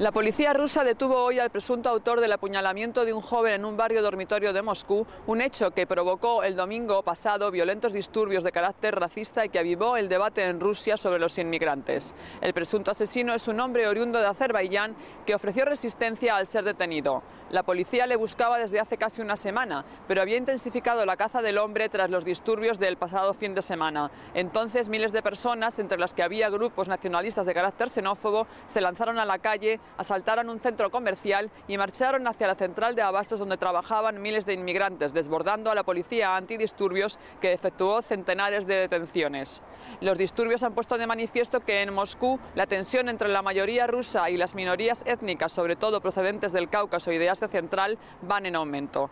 La policía rusa detuvo hoy al presunto autor del apuñalamiento de un joven en un barrio dormitorio de Moscú, un hecho que provocó el domingo pasado violentos disturbios de carácter racista y que avivó el debate en Rusia sobre los inmigrantes. El presunto asesino es un hombre oriundo de Azerbaiyán que ofreció resistencia al ser detenido. La policía le buscaba desde hace casi una semana, pero había intensificado la caza del hombre tras los disturbios del pasado fin de semana. Entonces miles de personas, entre las que había grupos nacionalistas de carácter xenófobo, se lanzaron a la calle asaltaron un centro comercial y marcharon hacia la central de abastos donde trabajaban miles de inmigrantes, desbordando a la policía antidisturbios que efectuó centenares de detenciones. Los disturbios han puesto de manifiesto que en Moscú la tensión entre la mayoría rusa y las minorías étnicas, sobre todo procedentes del Cáucaso y de Asia Central, van en aumento.